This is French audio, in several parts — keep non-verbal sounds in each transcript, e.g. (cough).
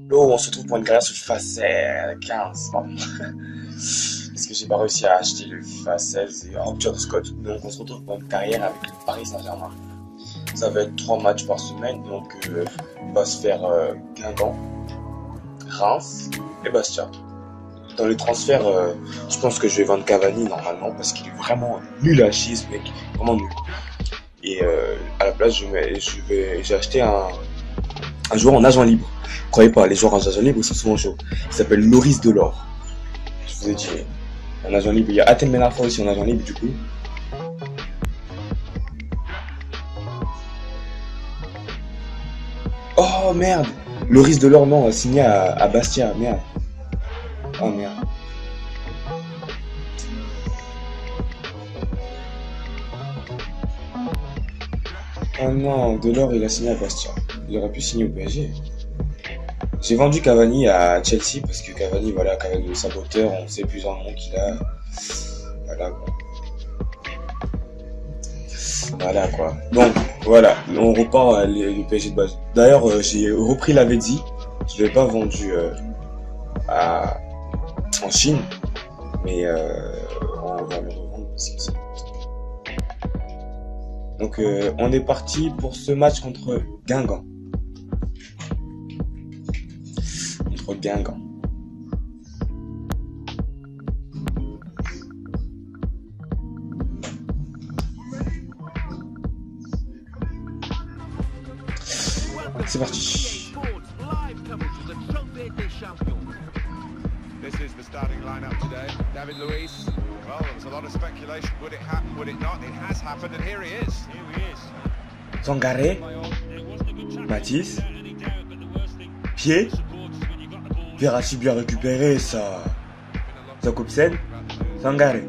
On se retrouve pour une carrière sur 16, 15, pardon. (laughs) Parce que j'ai pas réussi à acheter le FIFA 16 et Rupture Scott. Donc on se retrouve pour une carrière avec le Paris Saint-Germain. Ça va être 3 matchs par semaine, donc euh, on va se faire euh, Guingamp, Reims et Bastia. Dans les transferts, euh, je pense que je vais vendre Cavani normalement parce qu'il est vraiment nul à chier ce mec, vraiment nul. Et à la place, je je vais, j'ai acheté un, un joueur en agent libre. Croyez pas, les joueurs en agent libre sont souvent chauds. Il s'appelle Loris Delors. Je vous ai dit, en agent libre. Il y a Athènes Menafra aussi en agent libre du coup. Oh merde Loris Delors non, a signé à, à Bastia, merde. Oh merde. Oh non, Delors il a signé à Bastia. Il aurait pu signer au PSG. J'ai vendu Cavani à Chelsea parce que Cavani, voilà, avec le saboteur, on sait plus en nom qu'il a. Voilà quoi. Voilà quoi. Donc voilà, on repart à le PSG de base. D'ailleurs, euh, j'ai repris la Vedzi. Je l'ai pas vendu euh, à... en Chine, mais euh, on va le revendre donc euh, on est parti pour ce match contre Guingamp. Contre Guingamp. C'est parti. This is the starting lineup today. David Luiz. Well, there was a lot of speculation. Would it happen? Would it not? It has happened, and here he is. Here he is. Sangaré, Matisse, pied, Verratti bien récupéré ça. Jakobsen, Sangaré,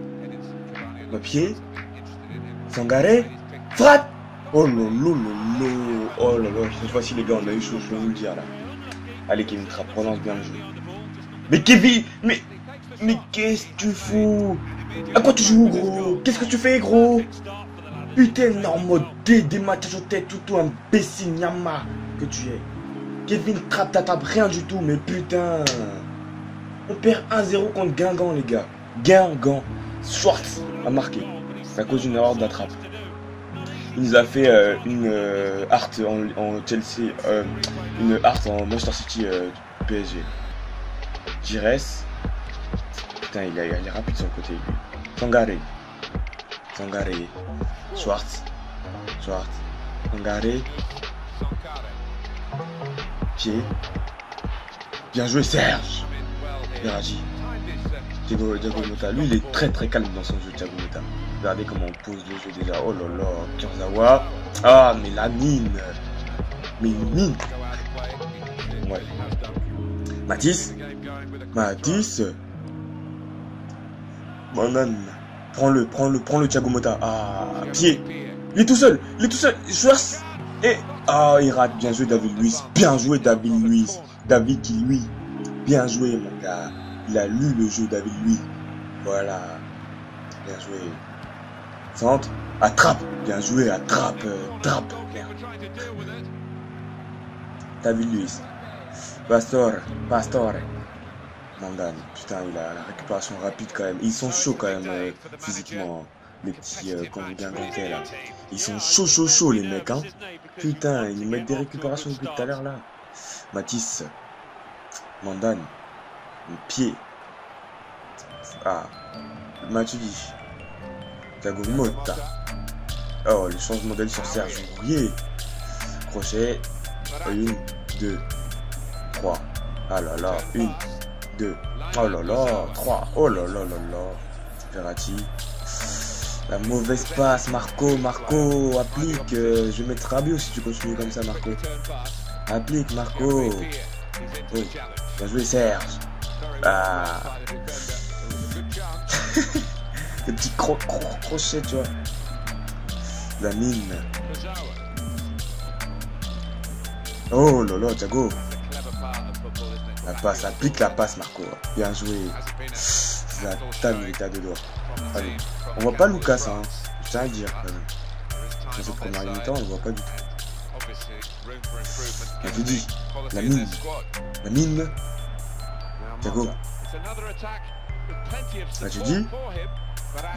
le pied, Sangaré, frappe. Oh là là Oh là là, cette fois-ci les gars on a eu chaud, je peux vous le dire là. Allez Kevin Trapp, relance bien le jeu. Mais Kevin Mais Mais qu'est-ce que tu fous? À quoi tu joues gros? Qu'est-ce que tu fais gros? Putain, énorme dé, dématage aux têtes, tout, tout imbécile, nyama que tu es. Kevin Trapp, t'attrapes rien du tout, mais putain. On perd 1-0 contre Guingamp, les gars. Guingamp. Schwartz a marqué. À cause d'une erreur d'attrape. Il nous a fait euh, une euh, art en, Chelsea, euh, une art en Manchester City PSG. Gires. Putain, il, a- est rapide sur le côté, lui. Sangaré. Sangaré. Schwartz. Schwartz. Sangaré. Pied. Bien joué, Serge. Diego, Diego Mota. Lui, il est très très calme dans son jeu, Diego Mota. Regardez comment on pose le jeu déjà. Oh là là. Kurzawa. Ah, mais la mine. Mais une mine. Ouais. Matisse. Matisse. Banane. Prends-le, prends-le, prends-le, Thiago Motta. Ah, pied. Il est tout seul, il est tout seul. Schwartz. Ah, il rate. Bien joué, David Luiz. Bien joué, David Luiz. David qui, lui. Bien joué, mon gars. Il a lu le jeu, David Luiz. Voilà. Bien joué. Centre. Attrape. Bien joué, attrape. euh, Trappe. Merde. David Luiz. Pastor. Pastor. Mandane. Putain, il a la récupération rapide quand même. Ils sont chauds quand même euh, physiquement. Hein. Les petits euh, comme Guingampais là. Ils sont chauds, chauds, chauds les mecs. Hein. Putain, ils mettent des récupérations depuis tout à l'heure là. Matisse. Mandane. Le pied. Ah. Matuidi. Thiago Motta. Oh, le changement d'aile sur Serge Aurier. Crochet. Une, deux, trois. Ah là là, une, deux. Oh là là, trois. Oh là là là là. Verratti. La mauvaise passe, Marco, Marco, applique. euh, je vais mettre Rabiot si tu continues comme ça, Marco. Applique, Marco. Bien joué, Serge. Ah. (laughs) Des petits cro tu vois. La mine. Oh là, Thiago. La passe, applique la passe, Marco. Bien joué. Allez. On voit pas Lucas, hein. Je tiens à dire, même. Dans cette première mi-temps, on le voit pas du tout. Je dis, la mine. La mine. Thiago. Ah, tu dis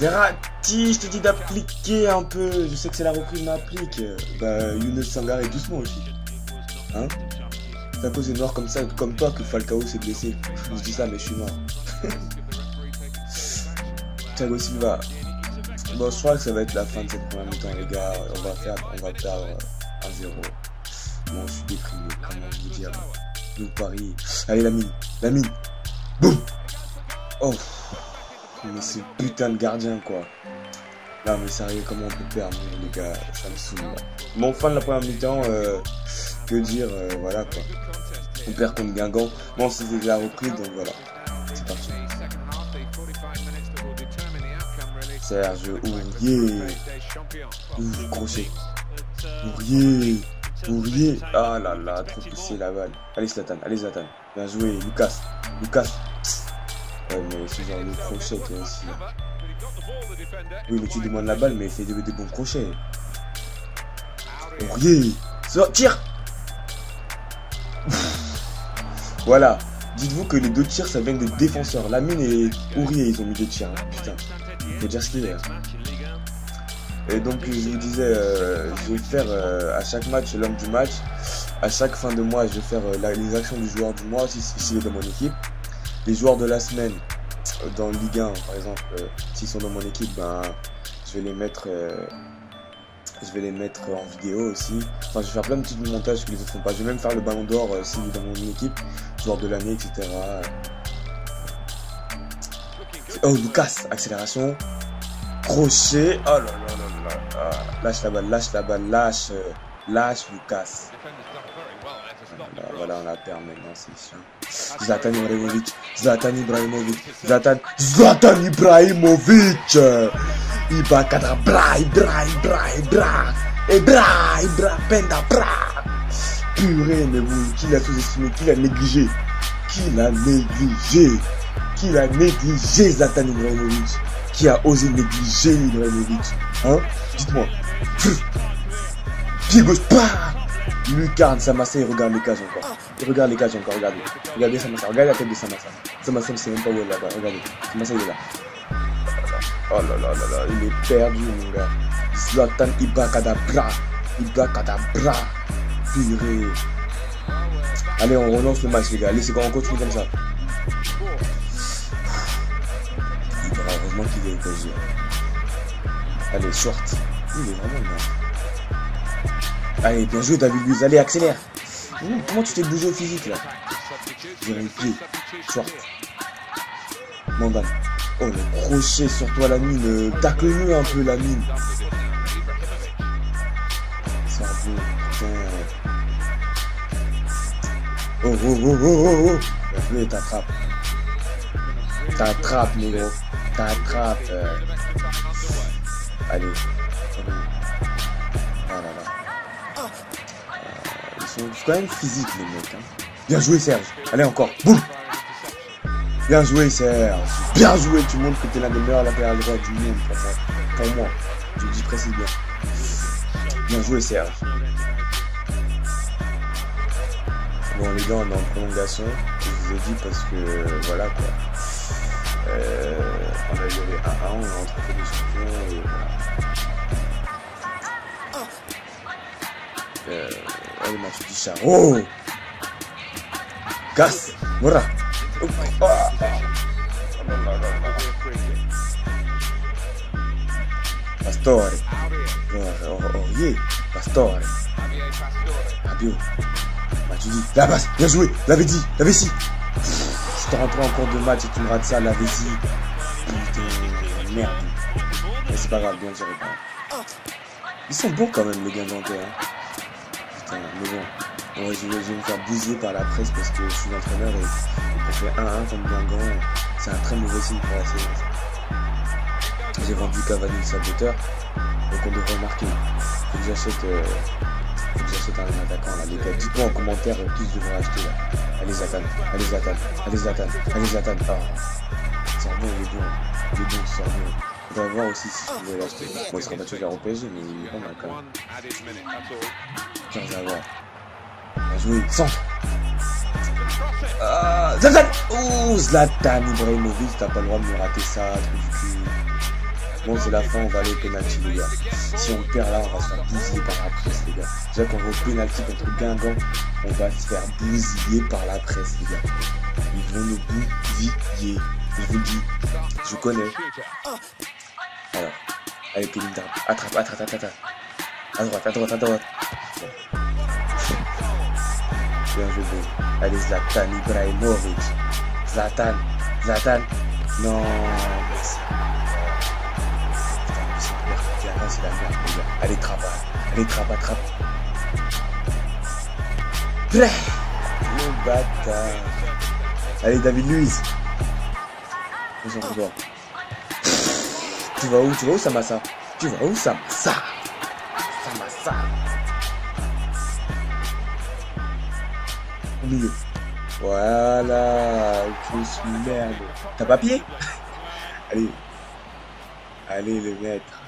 Verratti, je te dis d'appliquer un peu. Je sais que c'est la reprise, mais applique. Bah, Younes Sangaré doucement aussi. Hein? C'est à cause des noirs comme ça, comme toi, que Falcao s'est blessé. Je dis ça, mais je suis mort. (laughs) Thiago Silva. Bon, je crois que ça va être la fin de cette première mi-temps, les gars. On va faire, on va perdre 1-0. Bon, je suis déprimé, comment vous dire. Nous, Paris. Allez, la mine. La mine. Boum Oh Mais ce putain de gardien, quoi. Non, mais sérieux, comment on peut perdre, les gars? Ça me saoule. Bon, fin de la première mi-temps, euh, que dire, euh, voilà, quoi. On perd contre Guingamp. Bon, c'était la reprise, donc voilà. C'est parti. Serge Ourier. Ouh, crochet. Ourier. Ourier. Ah là là, trop poussé la balle. Allez Zlatan, allez Zlatan. Bien joué, Lucas. Lucas. Ouais, mais c'est genre le crochet toi aussi. Oui, mais tu demandes la balle, mais fais des, des bons crochets. Ourier. Tire (laughs) Voilà. Dites-vous que les deux tirs, ça vient des défenseurs. Lamine et Ourier, ils ont mis deux tirs. Hein. Putain. Faut dire ce qu'il est. Hein. Et donc, je vous disais, euh, je vais faire euh, à chaque match l'homme du match. À chaque fin de mois, je vais faire euh, les actions du joueur du mois, s'il si, est dans mon équipe. Les joueurs de la semaine, dans Ligue 1, par exemple, s'ils sont dans mon équipe, ben, je vais les mettre je vais les mettre en vidéo aussi. Enfin, je vais faire plein de petits montages que les autres font pas. Je vais même faire le ballon d'or euh, s'il est dans mon équipe, joueur de l'année, etc. Oh, Lucas, accélération. Crochet. Oh là là là là. Ah, lâche la balle, lâche la balle, lâche. Lâche Lucas. Voilà, on la perd maintenant, c'est chiant. Zlatan Ibrahimovic. Zlatan Ibrahimovic. Zlatan. Zlatan Ibrahimovic. Ibakada bra, bra, bra, bra, et bra, bra, penda, bra. Purée, mais vous, qui l'a sous-estimé, qui l'a négligé, qui l'a négligé, qui l'a négligé Zlatan Ibrahimovic, qui a osé négliger Ibrahimovic, hein? Dites-moi. Pied gauche, Lucarne, Samassa, il regarde les cages encore. Il regarde les cages encore, regardez. Regardez Samassa, regardez la tête de Samassa. Samassa ne sait même pas où elle est là-bas, regardez. Samassa, il est là. Oh là là là là, il est perdu, mon gars. Zlatan Ibakadabra. Ibakadabra. Purée. Allez, on relance le match, les gars. Allez, c'est quoi, on continue comme ça. Qu'il est PSG. Allez, short. Allez, bien joué, David Luiz. Allez, accélère. comment tu t'es bougé au physique, là J'ai un pied. Short. Mandan. Oh, le crochet sur toi, la mine. Tacle-le un peu, la mine. C'est un peu. Oh, oh, oh, oh, oh, oh. Bien joué, t'attrapes. T'attrapes, mon gros. T'attrapes. Euh... Allez. Ah là là. Euh, ils sont quand même physiques, les mecs. Hein. Bien joué, Serge. Allez, encore. Boum Bien joué, Serge. Bien joué. Tu montres que tu es l'un des meilleurs latéral du monde pour moi. Pour moi. Je dis précis bien. Bien joué, Serge. Bon, les gars, on est en prolongation. Je vous ai dit parce que, voilà quoi. Euh, on a 1 1, on a champions et voilà. Euh, allez, match du chat. Oh Gas Mora Pastore. Oh, oh, yeah. Pastore. Bah, tu dis, la passe, bien joué, l'avait dit, l'avait si. Je te rentré en cours de match et tu me rates ça, l'avait dit. Putain, merde. Mais c'est pas grave, bien tiré quand Ils sont bons quand même, les gars. Hein. Putain, mais bon. Je, vais, me faire bousiller par la presse parce que je suis l'entraîneur et on fait 1-1 contre Guingamp. C'est un très mauvais signe pour la saison. J'ai vendu Cavani le saboteur, donc on devrait marquer. J'achète j'achète un attaquant là, les gars. Dites-moi en commentaire qui je devrais acheter là. Allez Zatan, allez Zatan, allez Zatan, allez Zatan. Oh. Sorbion il est bon, il est bon Sorbion. On va voir aussi si je pouvais l'acheter. Bon il sera pas toujours au PSG mais il est pas mal quand même. 15 à voir. Bien joué. Centre. Ah, Zlatan Oh, Zlatan Ibrahimovic, t'as pas le droit de me rater ça, truc du cul. Bon, c'est la fin, on va aller au penalty, les gars. Si on perd là, on va se faire bousiller par la presse, les gars. Déjà qu'on va au penalty contre Guingamp, on va se faire bousiller par la presse, les gars. Ils vont nous bousiller. Je vous le dis, je connais. Alors, allez, Trapp. Attrape, attrape, attrape, attrape. À droite, à droite, à droite. Bien joué. Allez, Zlatan Ibrahimovic. Zlatan, Zlatan. Non, Les gars. Allez, trappe, allez, attrape. Prêt Le bâtard. Allez, David Luiz. Pour toi. Tu vas où Tu vas où, Samassa Tu vas où, Samassa Samassa Au milieu. Voilà. Suis merde. T'as pas pied (laughs) Allez. Allez, le maître.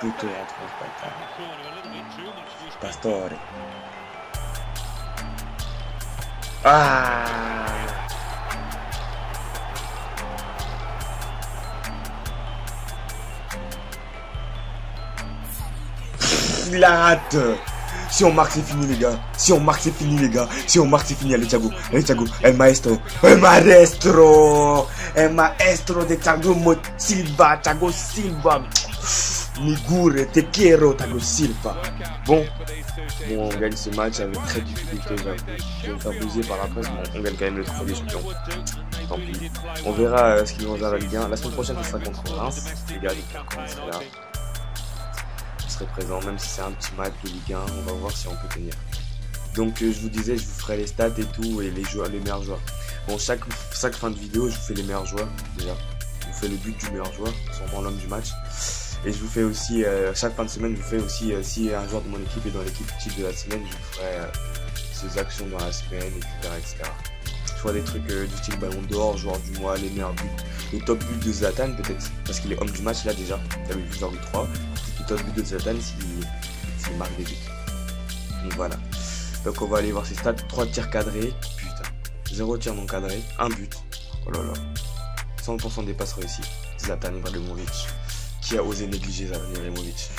Plutôt entre Pastore. Ah il Si on marque, c'est fini, les gars. Si on marque, c'est fini, les gars. Si on marque, c'est fini. Allez, Thiago. Allez, Thiago. El maestro. El maestro. El maestro de Thiago Silva. Thiago Silva. Migure, te quiero, Thiago Silva. Bon. Bon, on gagne ce match avec très difficulté. Je vais bouger par la presse, mais on gagne quand même le trophée des champions. Tant pis. On verra euh, ce qu'ils vont faire avec Ligue 1. La semaine prochaine, ce sera contre Reims. Les gars, donc, on sera là présent, même si c'est un petit match de Ligue 1, on va voir si on peut tenir. Donc euh, je vous disais, je vous ferai les stats et tout, et les joueurs, les meilleurs joueurs. Bon, chaque, chaque fin de vidéo, je vous fais les meilleurs joueurs, déjà. Je vous fais le but du meilleur joueur, sûrement l'homme du match. Et je vous fais aussi, euh, chaque fin de semaine, je vous fais aussi, euh, si un joueur de mon équipe est dans l'équipe type de la semaine, je vous ferai ses actions dans la semaine, etc. etc. Je vois des trucs du style ballon d'or, joueur du mois, les meilleurs buts, le top but de Zlatan peut-être, parce qu'il est homme du match là déjà, il avait vu joueur du 3, le top but de Zlatan s'il marque des buts. Donc voilà. Donc on va aller voir ses stats, 3 tirs cadrés, putain, 0 tir non cadré, 1 but, oh là là, 100% des passes réussies, Zlatan Ibrahimovic, qui a osé négliger Ibrahimovic.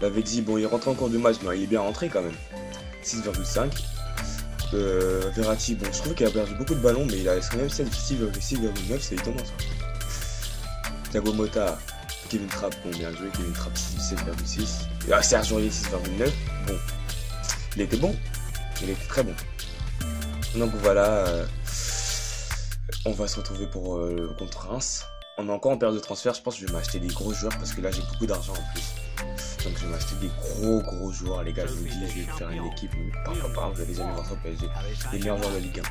L'avait dit, bon il rentre encore du match, mais il est bien rentré quand même, 6,5, euh, Verratti, bon, je trouve qu'il a perdu beaucoup de ballons, mais il a quand même 6,9, c'est étonnant ça. Thiago Kevin Trapp, bon, bien joué, Kevin Trapp 7,6. Ah, Serge Aurier 6,9. Bon, il était bon, il était très bon. Donc voilà, euh, on va se retrouver pour euh, contre Reims. On est encore en période de transfert, je pense que je vais m'acheter des gros joueurs parce que là j'ai beaucoup d'argent en plus. Donc je vais m'acheter des gros gros joueurs les gars, je vous dis, je vais faire une équipe, par par vous allez jamais voir ça au PSG. Les meilleurs joueurs de la Ligue 1.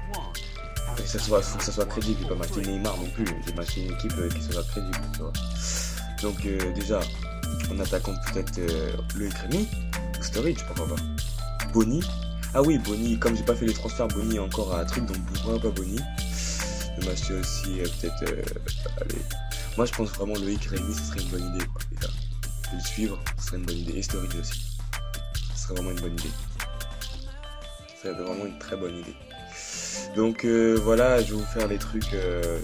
Il ça soit, faut que ça soit crédible, je vais pas m'acheter Neymar non plus, je vais m'acheter une équipe euh, qui soit crédible, tu vois. Donc euh, déjà, en attaquant peut-être euh, le Rémi, Sturridge, pourquoi pas. Bonnie. Ah oui, Bonnie, comme j'ai pas fait les transferts, Bonnie est encore à un truc, donc pourquoi pas Bonnie. M'acheter aussi peut-être... allez, moi je pense vraiment Loïc Rémi, ce serait une bonne idée, quoi, de le suivre, ce serait une bonne idée. Et Storage aussi. Ce serait vraiment une bonne idée. Ce serait vraiment une très bonne idée. Donc euh, voilà, je vais vous faire les trucs. Euh.